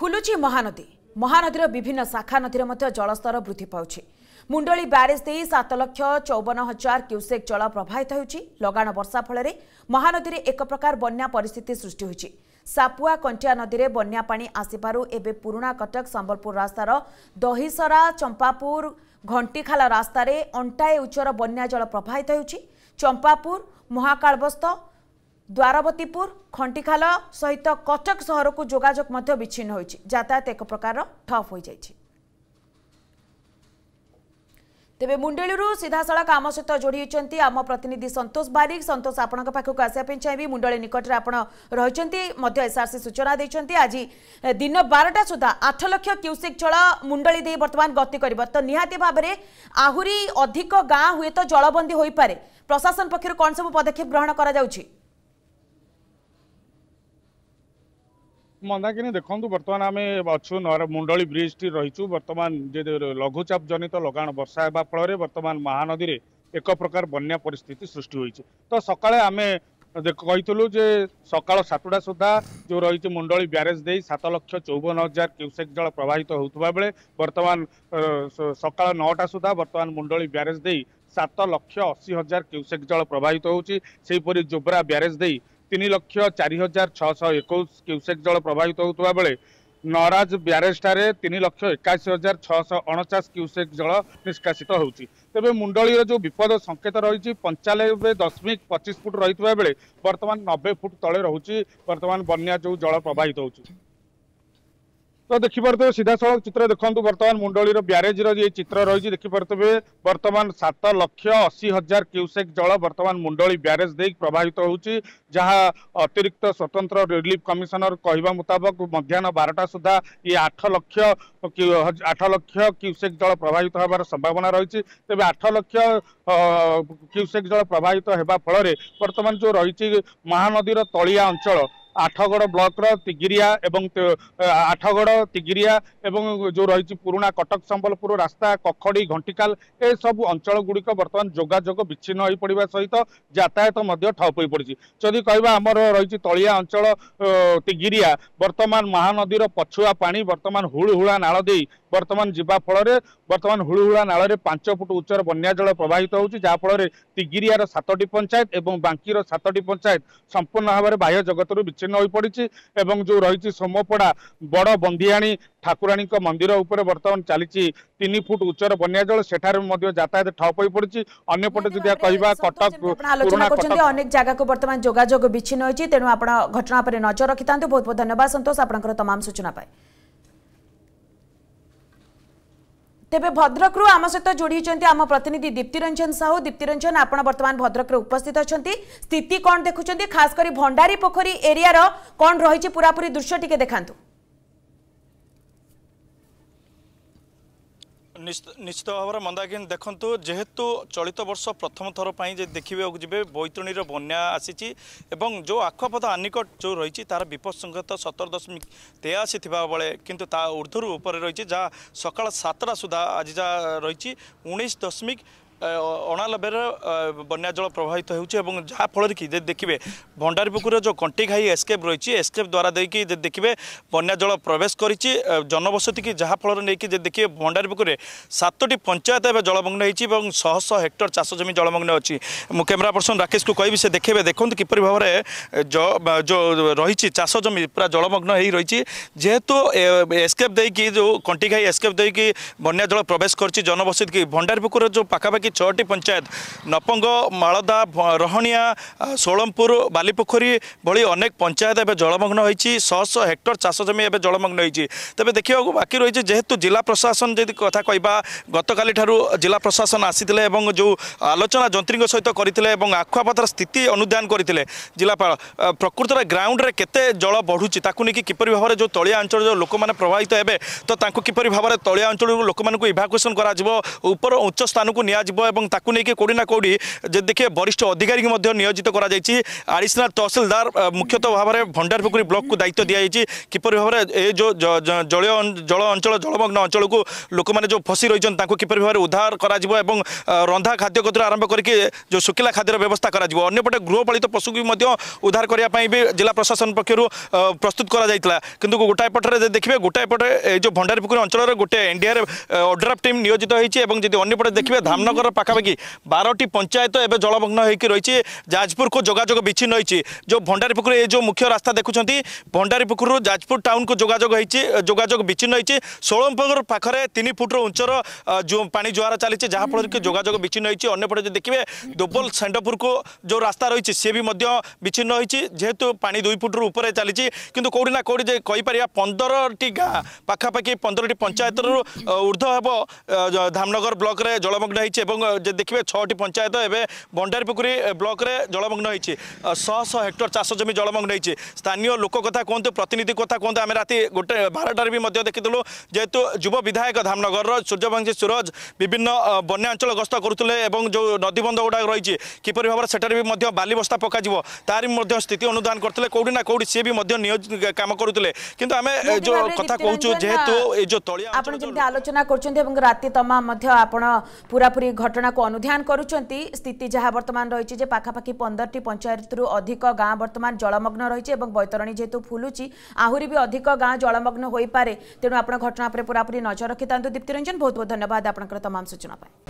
ଫୁଲୁଛି ମହାନଦୀ ମହାନଦୀର ବିଭିନ୍ନ ଶାଖା ନଦୀରେ ମଧ୍ୟ ଜଳସ୍ତର ବୃଦ୍ଧି ପାଉଛି ମୁଣ୍ଡଳି ବ୍ୟାରେଜ୍ ଦେଇ ସାତ ଲକ୍ଷ ଚଉବନ ହଜାର କ୍ୟୁସେକ୍ ଜଳ ପ୍ରବାହିତ ହେଉଛି ଲଗାଣ ବର୍ଷା ଫଳରେ ମହାନଦୀରେ ଏକ ପ୍ରକାର ବନ୍ୟା ପରିସ୍ଥିତି ସୃଷ୍ଟି ହୋଇଛି ସାପୁଆ କଣ୍ଟିଆ ନଦୀରେ ବନ୍ୟା ପାଣି ଆସିବାରୁ ଏବେ ପୁରୁଣା କଟକ ସମ୍ବଲପୁର ରାସ୍ତାର ଦହିସରା ଚମ୍ପାପୁର ଘଣ୍ଟିଖାଲା ରାସ୍ତାରେ ଅଣ୍ଟାଏ ଉଚ୍ଚର ବନ୍ୟା ଜଳ ପ୍ରବାହିତ ହେଉଛି ଚମ୍ପାପୁର ମହାକାଳବସ୍ତ ଦ୍ୱାରବତୀପୁର ଖଣ୍ଟିଖାଲ ସହିତ କଟକ ସହରକୁ ଯୋଗାଯୋଗ ମଧ୍ୟ ବିଚ୍ଛିନ୍ନ ହୋଇଛି ଯାତାୟତ ଏକ ପ୍ରକାରର ଠପ୍ ହୋଇଯାଇଛି ତେବେ ମୁଣ୍ଡଳୀରୁ ସିଧାସଳଖ ଆମ ସହିତ ଯୋଡ଼ି ହୋଇଛନ୍ତି ଆମ ପ୍ରତିନିଧି ସନ୍ତୋଷ ବାରିକ ସନ୍ତୋଷ ଆପଣଙ୍କ ପାଖକୁ ଆସିବା ପାଇଁ ଚାହିଁବି ମୁଣ୍ଡଳୀ ନିକଟରେ ଆପଣ ରହିଛନ୍ତି ମଧ୍ୟ ଏସ୍ଆର୍ସି ସୂଚନା ଦେଇଛନ୍ତି ଆଜି ଦିନ ବାରଟା ସୁଦ୍ଧା ଆଠ ଲକ୍ଷ କ୍ୟୁସେକ୍ ଜଳ ମୁଣ୍ଡଳୀ ଦେଇ ବର୍ତ୍ତମାନ ଗତି କରିବ ତ ନିହାତି ଭାବରେ ଆହୁରି ଅଧିକ ଗାଁ ହୁଏତ ଜଳବନ୍ଦୀ ହୋଇପାରେ ପ୍ରଶାସନ ପକ୍ଷରୁ କ'ଣ ସବୁ ପଦକ୍ଷେପ ଗ୍ରହଣ କରାଯାଉଛି ମନ୍ଦାକିନୀ ଦେଖନ୍ତୁ ବର୍ତ୍ତମାନ ଆମେ ଅଛୁ ମୁଣ୍ଡଳୀ ବ୍ରିଜ୍ଟି ରହିଛୁ ବର୍ତ୍ତମାନ ଲଘୁଚାପ ଜନିତ ଲଗାଣ ବର୍ଷା ହେବା ଫଳରେ ବର୍ତ୍ତମାନ ମହାନଦୀରେ ଏକ ପ୍ରକାର ବନ୍ୟା ପରିସ୍ଥିତି ସୃଷ୍ଟି ହୋଇଛି ତ ସକାଳେ ଆମେ କହିଥିଲୁ ଯେ ସକାଳ ସାତଟା ସୁଦ୍ଧା ଯେଉଁ ରହିଛି ମୁଣ୍ଡଳୀ ବ୍ୟାରେଜ୍ ଦେଇ ସାତ ଲକ୍ଷ ଚଉବନ ହଜାର କ୍ୟୁସେକ୍ ଜଳ ପ୍ରବାହିତ ହେଉଥିବା ବେଳେ ବର୍ତ୍ତମାନ ସକାଳ ନଅଟା ସୁଦ୍ଧା ବର୍ତ୍ତମାନ ମୁଣ୍ଡଳୀ ବ୍ୟାରେଜ୍ ଦେଇ ସାତ ଲକ୍ଷ ଅଶୀ ହଜାର କ୍ୟୁସେକ୍ ଜଳ ପ୍ରବାହିତ ହେଉଛି ସେହିପରି ଜୋବ୍ରା ବ୍ୟାରେଜ୍ ଦେଇ তিন লক্ষ চারি হাজার ছশ একুশ কিউসেক জল প্রবাহিত হওয়া বেড়ে নরাজ ব্যারেজটারে তিন লক্ষ একাশি হাজার ছশ অণচাশ কিউসেক জল নিষ্কাশিত হচ্ছে তেমনি মুন্ডলীর যে বিপদ সংকেত রয়েছে পঞ্চানবে দশমিক পঁচিশ ফুট রয়েছে বেড়ে বর্তমান নবে ফুট তলে রয়েছে বর্তমান বন্যা যে জল প্রবাহিত হচ্ছে তো দেখিপারে সিধাসল চিত্র দেখুন বর্তমান মুন্ডলীর ব্যারেজর যে চিত্র রয়েছে দেখিপারে বর্তমান সাত লক্ষ অশি হাজার কিউসেক জল বর্তমান মুন্ডলী ব্যারেজ দিয়ে প্রবাহিত হচ্ছে যা অতিরিক্ত স্বতন্ত্র রিলিফ কমিশনর কহা মুতাবক মধ্যাহ্ন বারোটা সুদ্ধা ই আঠ লক্ষ আঠ লক্ষ কিউসেক জল প্রবাহিত হবার সম্ভাবনা রয়েছে তবে আঠ লক্ষ কিউসেক জল প্রবাহিত হওয়া ফলরে বর্তমান যে রয়েছে মহানদীর তলিয়া অঞ্চল ଆଠଗଡ଼ ବ୍ଲକର ତିଗିରିଆ ଏବଂ ଆଠଗଡ଼ ତିଗିରିଆ ଏବଂ ଯେଉଁ ରହିଛି ପୁରୁଣା କଟକ ସମ୍ବଲପୁର ରାସ୍ତା କଖଡ଼ି ଘଣ୍ଟିକାଲ ଏସବୁ ଅଞ୍ଚଳ ଗୁଡ଼ିକ ବର୍ତ୍ତମାନ ଯୋଗାଯୋଗ ବିଚ୍ଛିନ୍ନ ହୋଇପଡ଼ିବା ସହିତ ଯାତାୟାତ ମଧ୍ୟ ଠପ ହୋଇପଡ଼ିଛି ଯଦି କହିବା ଆମର ରହିଛି ତଳିଆ ଅଞ୍ଚଳ ତିଗିରିଆ ବର୍ତ୍ତମାନ ମହାନଦୀର ପଛୁଆ ପାଣି ବର୍ତ୍ତମାନ ହୁଳୁହୁଳା ନାଳ ଦେଇ ବର୍ତ୍ତମାନ ଯିବା ଫଳରେ ବର୍ତ୍ତମାନ ହୁଳୁହୁଳା ନାଳରେ ପାଞ୍ଚ ଫୁଟ ଉଚ୍ଚର ବନ୍ୟା ଜଳ ପ୍ରବାହିତ ହେଉଛି ଯାହାଫଳରେ ତିଗିରିଆର ସାତଟି ପଞ୍ଚାୟତ ଏବଂ ବାଙ୍କିର ସାତଟି ପଞ୍ଚାୟତ ସମ୍ପୂର୍ଣ୍ଣ ଭାବରେ ବାହ୍ୟ ଜଗତରୁ ବିଚ୍ଛିନ୍ନ ହୋଇପଡ଼ିଛି ଏବଂ ଯେଉଁ ରହିଛି ସୋମପଡ଼ା ବଡ଼ ବନ୍ଦିଆଣୀ ଠାକୁରାଣୀଙ୍କ ମନ୍ଦିର ଉପରେ ବର୍ତ୍ତମାନ ଚାଲିଛି ତିନି ଫୁଟ ଉଚ୍ଚର ବନ୍ୟା ଜଳ ସେଠାରେ ମଧ୍ୟ ଯାତାୟାତ ଠପ ହୋଇପଡ଼ିଛି ଅନ୍ୟପଟେ ଯଦି କହିବା କଟକ ଆଲୋଚନା କରୁଛନ୍ତି ଅନେକ ଜାଗାକୁ ବର୍ତ୍ତମାନ ଯୋଗାଯୋଗ ବିଚ୍ଛିନ୍ନ ହୋଇଛି ତେଣୁ ଆପଣ ଘଟଣା ଉପରେ ନଜର ରଖିଥାନ୍ତୁ ବହୁତ ବହୁତ ଧନ୍ୟବାଦ ସନ୍ତୋଷ ଆପଣଙ୍କର ତମାମ ସୂଚନା ପାଇଁ ତେବେ ଭଦ୍ରକରୁ ଆମ ସହିତ ଯୋଡ଼ି ହୋଇଛନ୍ତି ଆମ ପ୍ରତିନିଧି ଦୀପ୍ତିରଞ୍ଜନ ସାହୁ ଦୀପ୍ତିରଞ୍ଜନ ଆପଣ ବର୍ତ୍ତମାନ ଭଦ୍ରକରେ ଉପସ୍ଥିତ ଅଛନ୍ତି ସ୍ଥିତି କ'ଣ ଦେଖୁଛନ୍ତି ଖାସ କରି ଭଣ୍ଡାରୀ ପୋଖରୀ ଏରିଆର କ'ଣ ରହିଛି ପୂରାପୂରି ଦୃଶ୍ୟ ଟିକେ ଦେଖାନ୍ତୁ ନିଶ୍ଚିତ ଭାବରେ ମନ୍ଦାକିନ ଦେଖନ୍ତୁ ଯେହେତୁ ଚଳିତ ବର୍ଷ ପ୍ରଥମ ଥର ପାଇଁ ଯଦି ଦେଖିବାକୁ ଯିବେ ବୈତରଣୀର ବନ୍ୟା ଆସିଛି ଏବଂ ଯେଉଁ ଆଖପଥ ଆନିକଟ ଯେଉଁ ରହିଛି ତାର ବିପଦ ସଂଖ୍ୟା ତ ସତର ଦଶମିକ ତେୟାଅଶୀ ଥିବାବେଳେ କିନ୍ତୁ ତା ଉର୍ଦ୍ଧ୍ୱରୁ ଉପରେ ରହିଛି ଯାହା ସକାଳ ସାତଟା ସୁଦ୍ଧା ଆଜି ଯାହା ରହିଛି ଉଣେଇଶ ଦଶମିକ ଅଣାଲବେରେ ବନ୍ୟା ଜଳ ପ୍ରଭାବିତ ହେଉଛି ଏବଂ ଯାହାଫଳରେ କି ଯଦି ଦେଖିବେ ଭଣ୍ଡାରୀପୁକୁରରେ ଯେଉଁ କଣ୍ଟି ଘାଇ ଏସ୍କେପ୍ ରହିଛି ଏସ୍କେପ୍ ଦ୍ୱାରା ଦେଇକି ଯଦି ଦେଖିବେ ବନ୍ୟା ଜଳ ପ୍ରବେଶ କରିଛି ଜନବସତିକି ଯାହାଫଳରେ ନେଇକି ଯଦି ଦେଖିବେ ଭଣ୍ଡାରୀପୁକୁରରେ ସାତଟି ପଞ୍ଚାୟତ ଏବେ ଜଳମଗ୍ନ ହେଇଛି ଏବଂ ଶହ ଶହ ହେକ୍ଟର ଚାଷ ଜମି ଜଳମଗ୍ନ ଅଛି ମୁଁ କ୍ୟାମେରା ପର୍ସନ ରାକେଶକୁ କହିବି ସେ ଦେଖେଇବେ ଦେଖନ୍ତୁ କିପରି ଭାବରେ ଯେଉଁ ରହିଛି ଚାଷ ଜମି ପୁରା ଜଳମଗ୍ନ ହେଇ ରହିଛି ଯେହେତୁ ଏସ୍କେପ୍ ଦେଇକି ଯେଉଁ କଣ୍ଟି ଘାଇ ଏସ୍କେପ୍ ଦେଇକି ବନ୍ୟା ଜଳ ପ୍ରବେଶ କରିଛି ଜନବସତିକି ଭଣ୍ଡାରୀପୁକୁରରେ ଯେଉଁ ପାଖାପାଖି କି ଛଅଟି ପଞ୍ଚାୟତ ନପଙ୍ଗ ମାଳଦା ରହଣିଆ ଷୋଳମପୁର ବାଲିପୋଖରୀ ଭଳି ଅନେକ ପଞ୍ଚାୟତ ଏବେ ଜଳମଗ୍ନ ହୋଇଛି ଶହ ଶହ ହେକ୍ଟର ଚାଷ ଜମି ଏବେ ଜଳମଗ୍ନ ହୋଇଛି ତେବେ ଦେଖିବାକୁ ବାକି ରହିଛି ଯେହେତୁ ଜିଲ୍ଲା ପ୍ରଶାସନ ଯଦି କଥା କହିବା ଗତକାଲିଠାରୁ ଜିଲ୍ଲା ପ୍ରଶାସନ ଆସିଥିଲେ ଏବଂ ଯେଉଁ ଆଲୋଚନା ଯନ୍ତ୍ରୀଙ୍କ ସହିତ କରିଥିଲେ ଏବଂ ଆଖୁଆପାତର ସ୍ଥିତି ଅନୁଧ୍ୟାନ କରିଥିଲେ ଜିଲ୍ଲାପାଳ ପ୍ରକୃତରେ ଗ୍ରାଉଣ୍ଡରେ କେତେ ଜଳ ବଢ଼ୁଛି ତାକୁ ନେଇକି କିପରି ଭାବରେ ଯେଉଁ ତଳିଆ ଅଞ୍ଚଳ ଯେଉଁ ଲୋକମାନେ ପ୍ରଭାବିତ ହେବେ ତ ତାଙ୍କୁ କିପରି ଭାବରେ ତଳିଆ ଅଞ୍ଚଳରୁ ଲୋକମାନଙ୍କୁ ଇଭାକୁଏସନ୍ କରାଯିବ ଉପର ଉଚ୍ଚ ସ୍ଥାନକୁ ନିଆଯିବ এবং তাকে নিয়ে কোটি না কোটি যেদিকে বরিষ্ঠ অধিকারী নিয়োজিত করা যাই আডিশনাল তহসিলদার মুখ্যত ভাবে ভণ্ডারপুকুরী ব্লককে দায়িত্ব দিয়েছে কিপর ভাবে এই জলীয় জল অঞ্চল জলমগ্ন অঞ্চল লোক যে ফসি রয়েছেন তাঁকু কিপর ভাবে উদ্ধার করা এবং রন্ধা খাদ্য কতু আরম্ভ করি যে শুকিলা খাদ্যর ব্যবস্থা করা অন্যপটে গৃহপালিত পশুকে উদ্ধার করা জেলা প্রশাসন পক্ষ প্রস্তুত করা যাই কিন্তু গোটায় পটরে দেখবে গোটায় পটে এই যে ভণ্ডারপুকুরী অঞ্চলের গোটে এনডিআর অড্রাফ টিম নিয়োজিত হয়েছে এবং যদি অন্যপটে দেখবে ধামনগর পাখাপাখি বারোটি পঞ্চায়েত এবে জলমগ্ন হয়ে রয়েছে যাজপুরকু যোগাযোগ বিচ্ছিন্ন হয়েছে যে ভণ্ডারীপুকুর এই যে মুখ্য রাস্তা দেখুম ভণ্ডারীপুকুর যাজপুর টাউনকু যোগাযোগ হয়েছে যোগাযোগ বিচ্ছিন্ন হয়েছে ষোলমপুর পাখে তিন ফুটর উঞ্চর পানি জোয়ার চালিছে যাফলে কি যোগাযোগ বিচ্ছিন্ন হয়েছে অন্যপটে যদি দেখবে দোবল সেন্ডপুরকু যে রাস্তা রয়েছে সে বিচ্ছিন্ন হয়েছে যেহেতু পানি দুই ফুটর উপরে চালিছে কিন্তু কেউ না কেউ যে কইপার পনেরোটি গাঁ পাখাপাখি পনেরটি পঞ্চায়েতর ঊর্ধ্ব হব ধামনগর ব্লকরে জলমগ্ন হয়েছে এবং যে দেখবে ছটি পঞ্চায়েত এবে ভণ্ডারীপুকুরী ব্লকরে জলমগ্ন হয়েছে শহ শহ হেক্টর চাষ জমি জলমগ্ন হয়েছে স্থানীয় লোক কথা কুহতু প্রতিনিধি কথা কুহতু আমি রাতে গোটে বারোটার বি দেখিলু যেহেতু যুব বিধায়ক ধামনগর সূর্যবংশী সুরজ বিভিন্ন বন্যা অঞ্চল গস্ত করুলে এবং যে নদীবন্ধ গুড়া রয়েছে কিপর ভাবে সেটার বি বালি বস্তা পকা যাব তার স্থিতি অনুধান করলে কেউটি না কেউটি সি বি কাম করুলে কিন্তু আমি যে কথা কুচু যেহেতু এই যে তলিয়া আপনার যেমন আলোচনা করছেন এবং রাতে তমা আপনার পুরাপুরি ঘটনাকে অনুଧ୍ୟାନ କରୁଛନ୍ତି ସ୍ଥିତି ଯାହା ବର୍ତ୍ତମାନ ରହିଛି ଯେ ପାଖାପାଖି ପନ୍ଦରଟି ପଞ୍ଚାୟତରୁ ଅଧିକ ଗାଁ ବର୍ତ୍ତମାନ ଜଳମଗ୍ନ ରହିଛି ଏବଂ ବୈତରଣୀ ଯେହେତୁ ଫୁଲୁଛି ଆହୁରି ବି ଅଧିକ ଗାଁ ଜଳମଗ୍ନ ହୋଇପାରେ ତେଣୁ ଆପଣ ଘଟଣା ଉପରେ ପୁରାପୁରି ନଜର ରଖିଥାନ୍ତୁ ଦୀପ୍ତି ରଞ୍ଜନ ବହୁତ ବହୁତ ଧନ୍ୟବାଦ ଆପଣଙ୍କର ତମାମ ସୂଚନା ପାଇଁ